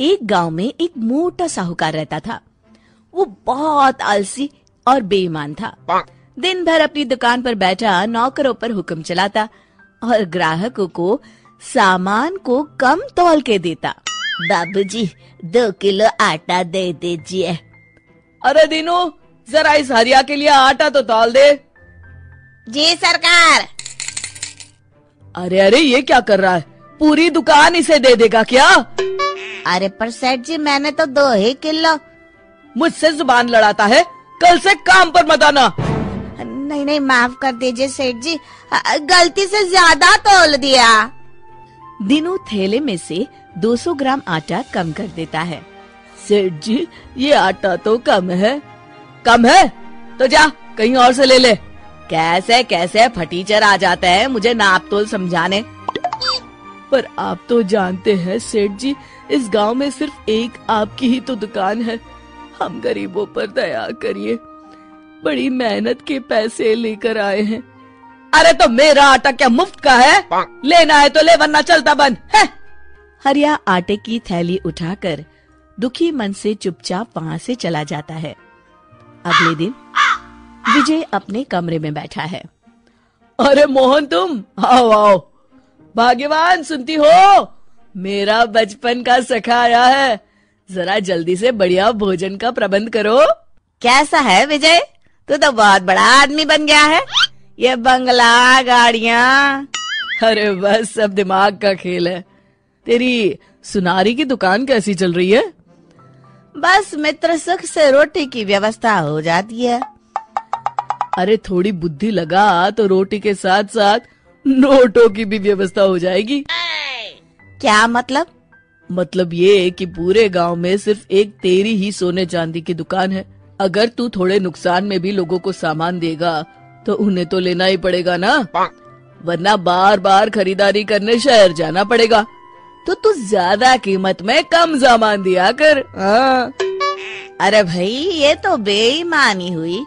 एक गाँव में एक मोटा साहूकार रहता था। वो बहुत आलसी और बेईमान था। दिन भर अपनी दुकान पर बैठा नौकरों पर हुक्म चलाता और ग्राहकों को सामान को कम तौल के देता। बाबूजी दो किलो आटा दे दीजिए। अरे दिनू जरा इस हरिया के लिए आटा तो तौल दे। जी सरकार। अरे अरे ये क्या कर रहा है? पूरी दुकान इसे दे देगा क्या? अरे पर सेठ जी मैंने तो दो ही किलो। मुझसे ज़ुबान लड़ाता है कल से काम पर मत आना। नहीं नहीं माफ़ कर दीजिए सेठ जी गलती से ज़्यादा तोल दिया। दिनू थैले में से 200 ग्राम आटा कम कर देता है। सेठ जी ये आटा तो कम है। कम है? तो जा कहीं और से ले ले। कैसे कैसे फटीचर आ जाते हैं मुझे नाप तोल समझाने। पर आप तो जानते हैं सेठ जी इस गाँव में सिर्फ़ एक आपकी ही तो दुकान है। हम गरीबों पर दया करिए। बड़ी मेहनत के पैसे लेकर आए हैं। अरे तो मेरा आटा क्या मुफ़्त का है? लेना है तो ले वरना चलता बंद है? हरिया आटे की थैली उठाकर दुखी मन से चुपचाप वहाँ से चला जाता है। अगले दिन विजय अपने कमरे में बैठा है। अरे मोहन तुम आओ आओ। भाग्यवान सुनती हो? मेरा बचपन का सखा आया है। जरा जल्दी से बढ़िया भोजन का प्रबंध करो। कैसा है विजय? तू तो बहुत बड़ा आदमी बन गया है। ये बंगला गाड़िया। अरे बस सब दिमाग का खेल है। तेरी सुनारी की दुकान कैसी चल रही है? बस मित्र सुख से रोटी की व्यवस्था हो जाती है। अरे थोड़ी बुद्धि लगा तो रोटी के साथ साथ नोटों की भी व्यवस्था हो जाएगी। क्या मतलब? मतलब ये कि पूरे गाँव में सिर्फ़ एक तेरी ही सोने चांदी की दुकान है। अगर तू थोड़े नुकसान में भी लोगों को सामान देगा तो उन्हें तो लेना ही पड़ेगा ना? वरना बार बार खरीदारी करने शहर जाना पड़ेगा। तो तू ज़्यादा कीमत में कम सामान दिया कर। हाँ। अरे भाई ये तो बेईमानी हुई।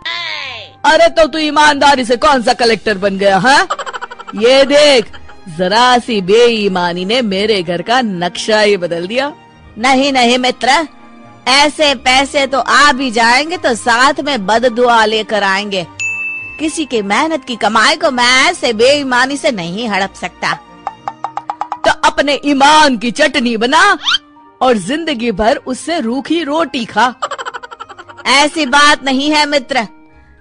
अरे तो तू ईमानदारी से कौन सा कलेक्टर बन गया हाँ? ये देख जरा सी बेईमानी ने मेरे घर का नक्शा ही बदल दिया। नहीं नहीं मित्र। ऐसे पैसे तो आ भी जाएँगे तो साथ में बद दुआ लेकर आएँगे। किसी की मेहनत की कमाई को मैं ऐसे बेईमानी से नहीं हड़प सकता। तो अपने ईमान की चटनी बना और ज़िंदगी भर उससे रूखी रोटी खा। ऐसी बात नहीं है मित्र।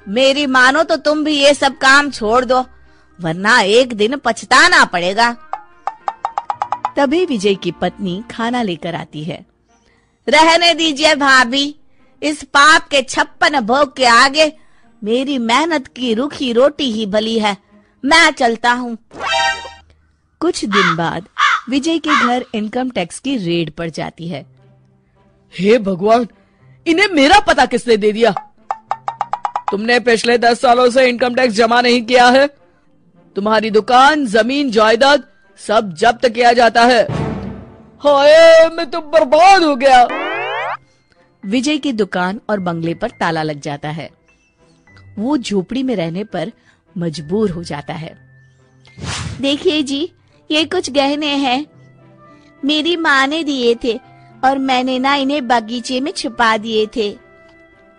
मेरी मानो तो तुम भी ये सब काम छोड़ दो। वरना एक दिन पछताना पड़ेगा। तभी विजय की पत्नी खाना लेकर आती है। रहने दीजिए भाभी, इस पाप के छप्पन भोग के आगे मेरी मेहनत की रूखी रोटी ही भली है। मैं चलता हूँ। कुछ दिन बाद विजय के घर इनकम टैक्स की रेड पड़ जाती है। हे भगवान, इन्हें मेरा पता किसने दे दिया? तुमने पिछले दस सालों से इनकम टैक्स जमा नहीं किया है। तुम्हारी दुकान, ज़मीन, जायदाद सब जब्त किया जाता है। हाय, मैं तो बर्बाद हो गया। विजय की दुकान और बंगले पर ताला लग जाता है। वो झोपड़ी में रहने पर मजबूर हो जाता है। देखिए जी, ये कुछ गहने हैं। मेरी माँ ने दिए थे और मैंने ना इन्हें बगीचे में छुपा दिए थे।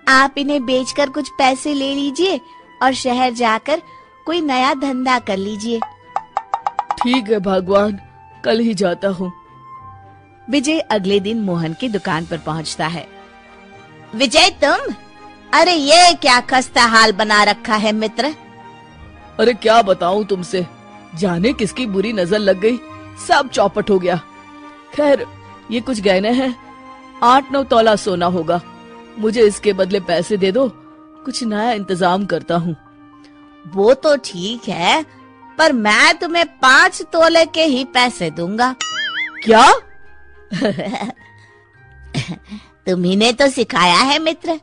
आप इन्हें बेचकर कुछ पैसे ले लीजिए और शहर जाकर कोई नया धंधा कर लीजिए। ठीक है भगवान। कल ही जाता हूँ। विजय अगले दिन मोहन की दुकान पर पहुँचता है। विजय तुम? अरे ये क्या खस्ता हाल बना रखा है मित्र? अरे क्या बताऊँ तुमसे? जाने किसकी बुरी नज़र लग गई? सब चौपट हो गया। खैर ये कुछ गहने हैं। आठ नौ तोला सोना होगा। मुझे इसके बदले पैसे दे दो। कुछ नया इंतज़ाम करता हूँ। वो तो ठीक है पर मैं तुम्हें पाँच तोले के ही पैसे दूँगा। क्या? तुम्ही ने तो सिखाया है मित्र।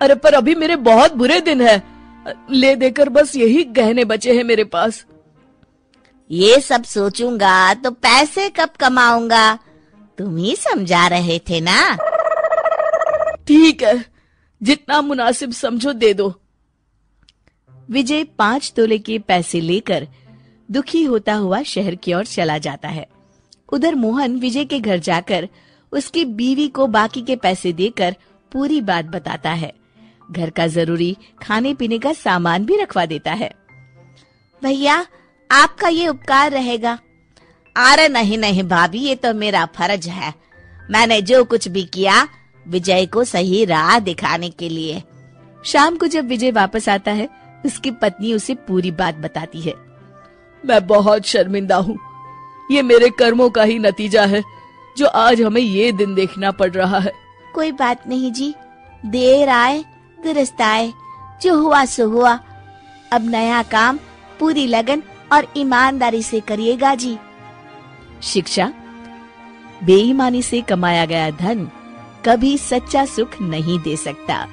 अरे पर अभी मेरे बहुत बुरे दिन है। ले देकर बस यही गहने बचे हैं मेरे पास। ये सब सोचूँगा तो पैसे कब कमाऊँगा? तुम ही समझा रहे थे ना? ठीक है जितना मुनासिब समझो दे दो। विजय पाँच तोले के पैसे लेकर दुखी होता हुआ शहर की ओर चला जाता है। उधर मोहन विजय के घर जाकर उसकी बीवी को बाकी के पैसे देकर पूरी बात बताता है। घर का ज़रूरी खाने पीने का सामान भी रखवा देता है। भैया, आपका ये उपकार रहेगा। अरे नहीं नहीं भाभी, ये तो मेरा फ़र्ज़ है। मैंने जो कुछ भी किया, विजय को सही राह दिखाने के लिए। शाम को जब विजय वापस आता है उसकी पत्नी उसे पूरी बात बताती है। मैं बहुत शर्मिंदा हूँ। ये मेरे कर्मों का ही नतीजा है जो आज हमें ये दिन देखना पड़ रहा है। कोई बात नहीं जी। देर आए दुरुस्त आए। जो हुआ सो हुआ। अब नया काम पूरी लगन और ईमानदारी से करिएगा जी। शिक्षा? बेईमानी से कमाया गया धन कभी सच्चा सुख नहीं दे सकता।